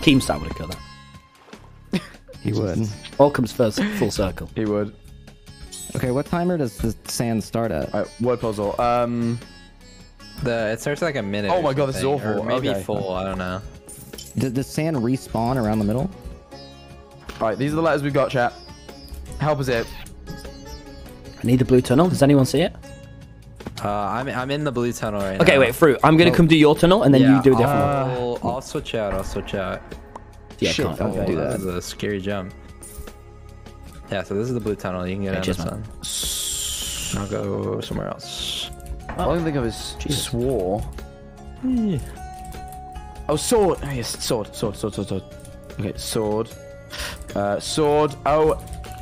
Keemstar would have killed that. He would. All comes first, full circle. He would. Okay, what timer does the sand start at? All right, word puzzle. Um, The it starts like a minute. Oh my God, this is something, or awful. maybe Okay. full. I don't know. Does the sand respawn around the middle? all right, these are the letters we've got, chat. Help us out. I need the blue tunnel. Does anyone see it? Uh, I'm I'm in the blue tunnel right Okay, now. wait, Fruit. I'm gonna come do your tunnel, and then yeah, you do a different one. I'll, I'll switch out. I'll switch out. Yeah, shit, can't. okay. Oh, do that that. was a scary jump. Yeah, so this is the blue tunnel. You can get Okay, out of man. sun. I'll go somewhere else. All I can think of is swore. Oh, sword. Oh, yes, sword, sword, sword, sword, sword. Okay, sword. Uh, sword. Oh,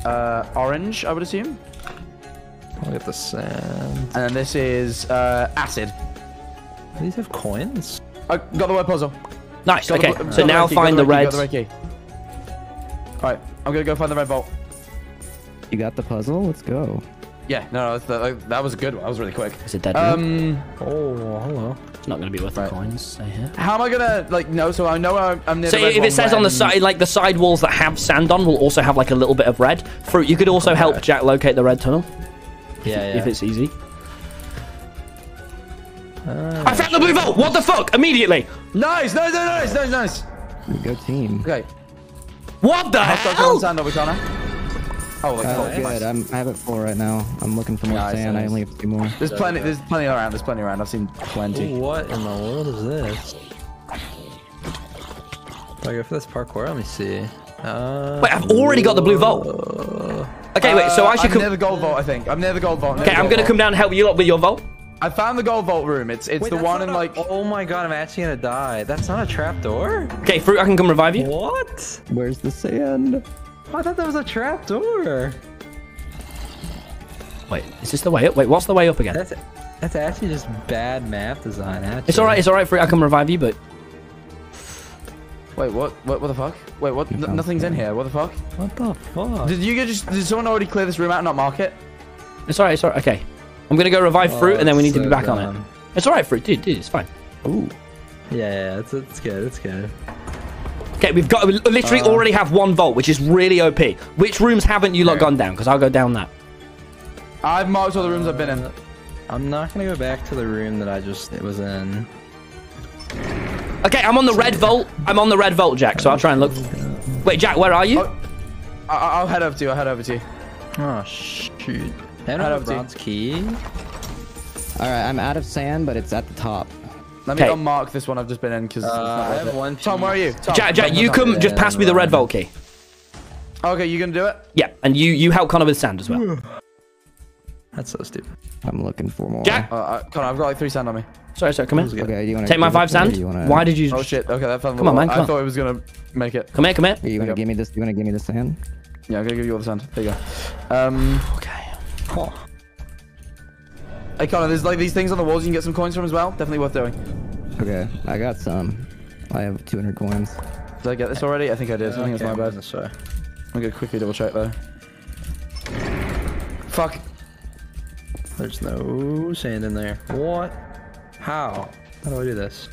uh, orange, I would assume. Look at the sand. And then this is uh, acid. Do these have coins? I got the word puzzle. Nice. Got Okay, the, so now red key, find the red red. key, got the red key. All right, I'm gonna go find the red vault. You got the puzzle? Let's go. Yeah, no, no, the, like, that was a good one. That was really quick. Is it dead? Um, Um, Oh, hello. it's not gonna be worth right. the coins. Say here. how am I gonna like no? So I know I'm, I'm near So the red if it says on the side, like the side walls that have sand on, will also have like a little bit of red. Fruit. You could also help Jack locate the red tunnel Yeah, yeah. if it's easy. Ah, I found the blue vault. What the fuck? Immediately. Nice, nice, nice, nice, nice, nice. Go team. Okay, What the I've got hell? on sand over Connor. Oh, like, Oh, oh, good. I'm, I have it full right now. I'm looking for more Nice, sand. I only have two more. There's plenty. There's plenty around. There's plenty around. I've seen plenty. What in the world is this? Do I go for this parkour? Let me see. Uh, Wait, I've already got the blue vault. Okay, wait. So Uh, I should I'm come. near the gold vault. I think I'm near the gold vault. Okay, I'm gonna vault. come down and help you lot with your vault. I found the gold vault room. It's it's Wait, the one in a- like. Oh my god, I'm actually gonna die. That's not a trap door. Okay, Fruit. I can come revive you. What? Where's the sand? I thought that was a trap door. Wait, is this the way up? Wait, what's the way up again? That's that's actually just bad map design. Actually. It's all right. It's all right, Fruit. I can revive you, but Wait, what? What? What the fuck? Wait, what? N- nothing's in here. What the fuck? What the fuck? Did you just? Did someone already clear this room out and not mark it? it's all right. It's all right. Okay, I'm gonna go revive Fruit, and then we need to be so back on it. It's all right, Fruit. Dude, dude, it's fine. Ooh. Yeah, yeah, it's, it's good. It's good. Okay, we've got we literally Uh, already have one vault, which is really OP. Which rooms haven't you lot Okay. gone down? Because I'll go down that. I've marked all the rooms I've been in. I'm not gonna go back to the room that I just it was in. Okay, I'm on the red vault. I'm on the red vault, Jack. So I'll try and look. Wait, Jack, where are you? Oh. I- I- I'll head over to you. I'll head over to you. Oh shoot! I don't Head have over a to you. bronze key. All right, I'm out of sand, but it's at the top. Let me Okay. unmark this one I've just been in because Uh, I have it. one Tom, where are you? Tom, Jack, Jack, you Tom, come. Just pass me the red vault key. Okay, you gonna do it? Yeah, and you you help Connor with sand as well. That's so stupid. I'm looking for more. Jack, Uh, uh, Connor, I've got like three sand on me. sorry, sorry, come here. Okay, do you want to Take my five sand. Why did you? Oh shit. Okay, that fell. in Come on, man, come I on. thought it was gonna make it. Come here, come here. You wanna give me this? You want to give me the sand? Yeah, I'm gonna give you all the sand. There you go. Um, Okay. Oh. hey Connor, there's like these things on the walls you can get some coins from as well. Definitely worth doing. Okay, I got some. I have 200 coins. Did I get this already? I think I did. I think it's my bad. This way. I'm gonna quickly double check though. Fuck. There's no sand in there. What? How? How do I do this?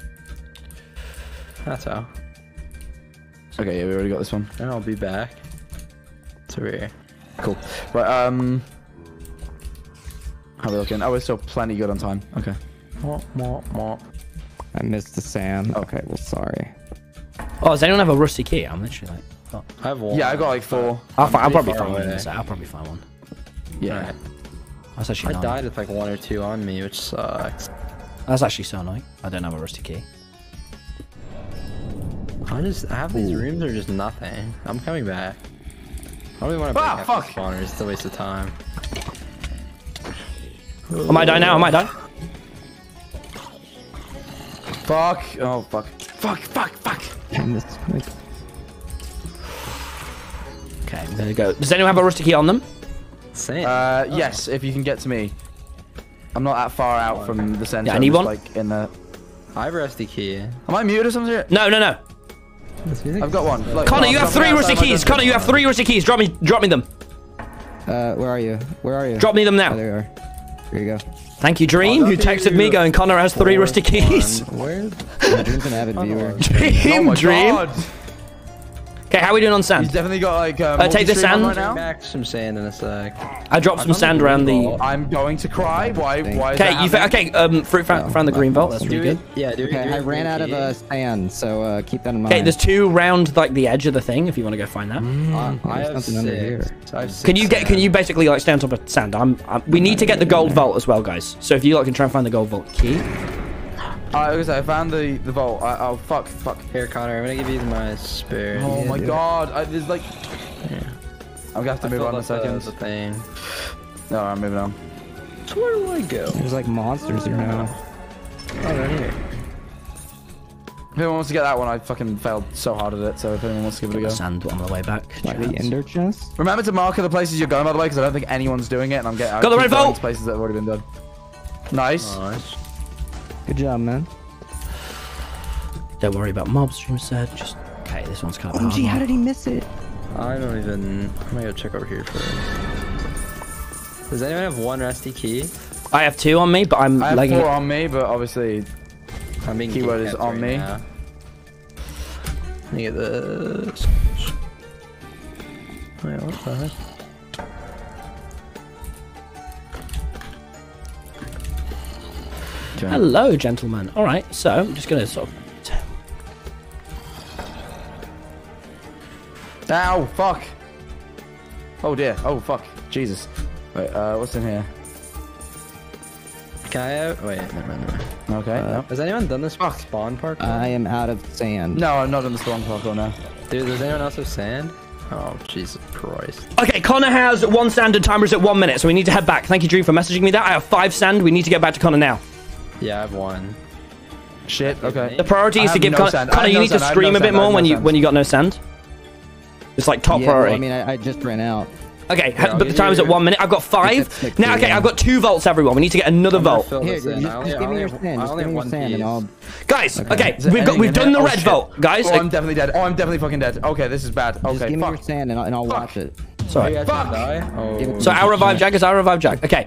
That's how. Okay, yeah, we already got this one. And I'll be back. It's over here. Cool. Right, um. How are we looking? Oh, we're still plenty good on time. Okay. I missed the sand. Oh. Okay, well, sorry. Oh, does anyone have a rusty key? I'm literally like, oh. I have one. Yeah, I got like four. I'll, I'll probably find one. in away. a sec. I'll probably find one. Yeah. Alright. That's actually. I annoying. died with like one or two on me, which sucks. That's actually so annoying. I don't have a rusty key. I just I have these rooms are just nothing. I'm coming back. I don't even want to break Ah, out fuck. the spawners. It's a waste of time. I might die now. I might die. Fuck. Oh, fuck. Fuck, fuck, fuck. I missed Okay, I'm gonna go. Does anyone have a rusty key on them? Same. Uh, yes, if you can get to me. I'm not that far out from the center. Yeah, I need just, one. Like in the. I have a rusty key. Am I muted or something? No, no, no. I've got one. Like, Connor, no, you have three rusty keys. Connor, you have three rusty keys. Drop me, drop me them. Uh, where are you? Where are you? Drop me them Oh, now. there you are. Here you go. Thank you, Dream, Oh, who thank texted me you. going, Connor has three rusty keys. Where? Dream's an avid viewer. Oh Dream, my Dream. God. Okay, how are we doing on sand? He's definitely got like. Uh, Uh, take the sand. right now. Back some sand in a sec. I dropped some sand around the. I'm going to cry. Why? Why? Okay, you okay? Um, fruit found, found the green vault. That's really good. Yeah, do. Okay, do I ran out of uh, sand, so uh, keep that in mind. Okay, there's two round like the edge of the thing. If you want to go find that. Uh, I there's have something under here. I have six Can you get? Can you basically like stay on top of sand? I'm. I'm we need to get the gold vault as well, guys. So if you like can try and find the gold vault key. Uh, like I said, I found the the vault. I, oh fuck, fuck. Here, Connor, I'm gonna give you my spear. Oh Yeah, my do it. god, I, there's like. Yeah. I'm gonna have to I move on in a up the- second. The thing. No, I'm moving on. So where do I go? There's like monsters here now. Oh, right here. If anyone wants to get that one, I fucking failed so hard at it. So if anyone wants to give it a go. Sand on the way back. Like the ender chest. Remember to mark the places you're going, by the way, because I don't think anyone's doing it, and I'm getting. Got the I red vault! Places that have already been done. Nice. Nice. Good job, man. Don't worry about mob stream said. Just okay. This one's kind of. OMG, how did he miss it? I don't even. I'm gonna go check over here first. Does anyone have one rusty key? I have two on me, but I'm I have legging four it. on me, but obviously I'm being Keyword is on right me. now. Let me get this. Wait, what the heck? Hello, gentlemen. All right, so I'm just gonna sort of. Ow, fuck. Oh dear. Oh fuck. Jesus. Wait, uh, what's in here? Can I have? Wait, never mind. Never mind. Okay. no. Has anyone done this with spawn park? I am out of sand. No, I'm not on the spawn parkour now. Dude, does anyone else have sand? Oh, Jesus Christ. Okay, Connor has one sand and timer is at one minute, so we need to head back. Thank you, Dream, for messaging me that. I have five sand. We need to get back to Connor now. Yeah, I have one. Shit. Okay. The priority is to give no Connor. sand. Connor, you no need to sand. I have scream no a bit sand. More when no you sand. when you got no sand. It's like top Yeah, well, priority. I mean, I, I just ran out. okay, Yeah, but the I'll timer's at one minute. I've got five. It's Now, okay. I've got two volts, everyone. We need to get another I'm gonna vault. fill Here, this just, just give me your sand. I Just only give me have your one sand, and. I'll. Guys, okay, Is we've got we've done the Oh, red shit. vault, guys. Oh, I'm definitely dead. Oh, I'm definitely fucking dead. Okay, this is bad. Just Okay, give me your fuck. sand, and I'll, and I'll watch it. Sorry. You guys Fuck. Oh. Give it to So me. our revive Jack is our revive Jack. Okay,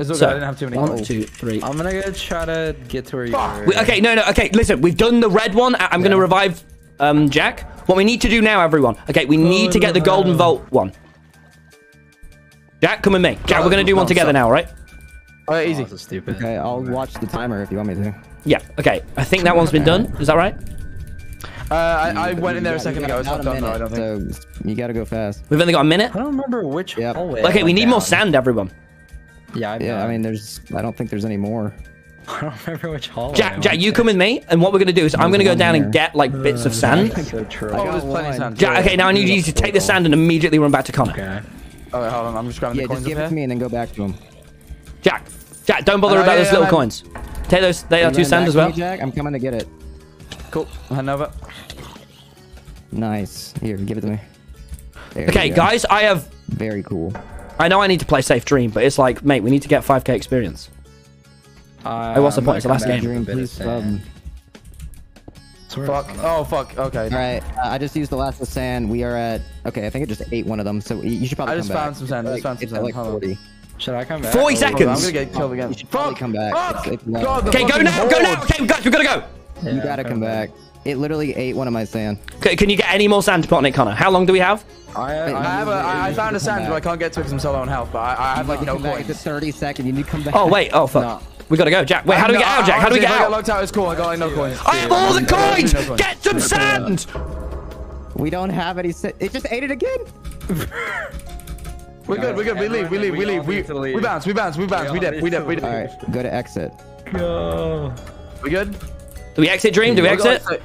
It's all so good. I didn't have too many. one, holes. two, three. I'm gonna go try to get to where you are. We- okay, no, no. Okay, listen. We've done the red one. I- I'm going to revive um, Jack. What we need to do now, everyone. Okay, we need to get the golden vault one. Jack, come with me. Jack, we're going to do one together stop. now, right? Oh, Oh, easy. this is stupid. Okay, I'll watch the timer if you want me to. Yeah. Okay. I think that one's been done. Is that right? Uh, I, I went in there a second got ago. It's not about done though. I don't think. So you gotta go fast. We've only got a minute. I don't remember which Yep. hallway. Okay, we went need more sand, everyone. Yeah, I've Yeah, I mean, there's. I don't think there's any more. I don't remember which hall. Jack, Jack, you come with me, and what we're going to do is I'm going to go down here. and get like uh, bits of sand. So true. Oh, there's plenty of sand. Jack, okay, now I need you to take the sand and immediately run back to Connor. Okay. Oh, wait, hold on. I'm just grabbing Yeah, the just coins give it to me and then go back to him. Jack, Jack, don't bother Oh, about yeah, those yeah, little man. coins. Take those. They are two sand as well. me, Jack, I'm coming to get it. Cool. Hand over. Nice. Here, give it to me. There Okay, guys, I have. Very cool. I know I need to play Safe Dream, but it's like, mate, we need to get 5k experience. Uh, Hey, what's the point? It's the last game. Dream, please sand. sub. Fuck. Oh, fuck. Okay. All right, uh, I just used the last of sand. We are at. Okay, I think I just ate one of them, so you should probably I come just back. found some sand. I just Like, found some it's sand. like Hold on. 40. Should I come back? 40 Oh, seconds. I'm gonna get killed again. You should probably Fuck. come back. Fuck. It's- it's- God, Okay, go fucking now, go now. horde. Okay, guys, we gotta go. You gotta come coming back. It literally ate one of my sand. Okay, can you get any more sand to put on it, Connor? How long do we have? I, Wait, I I, have a. I, I found a Come sand, but I can't get to it because I'm so low on health. But I, I have like no come back. It's a coins. 30 second. You need to come back. Oh, wait. Oh, fuck. No. We gotta go, Jack. Wait, how do we get out, Jack? How do we get Honestly, if I get out? locked out, it's cool. I got like no coins. I have all the coins! Get some sand! We don't have any. It just ate it again. We're good. We're good. We leave. We leave. We We leave. We need we bounce. We bounce. We bounce. We We all dip. We to dip. We All dip. right, go to exit. go. We good? Do we exit Dream? Do we We exit?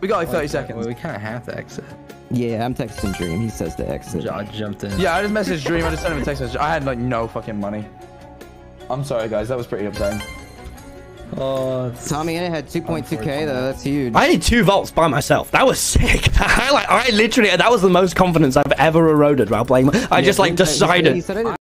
We got like 30 Well, seconds. we kind of have to exit. Yeah, I'm texting Dream. He says to exit. I jumped in. Yeah, I just messaged Dream. I just sent him a text message. I had like no fucking money. I'm sorry, guys. That was pretty upsetting. Oh, TommyInnit had 2.2k though. That's huge. I did two volts by myself. That was sick. I like, I literally, that was the most confidence I've ever eroded while playing. I just like Dream said- he said- decided. He said it